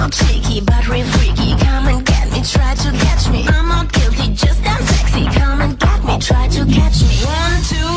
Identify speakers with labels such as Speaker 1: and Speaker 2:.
Speaker 1: not cheeky, but real freaky. Come and get me, try to catch me. I'm not guilty, just I'm sexy. Come and get me, try to catch me. One, two.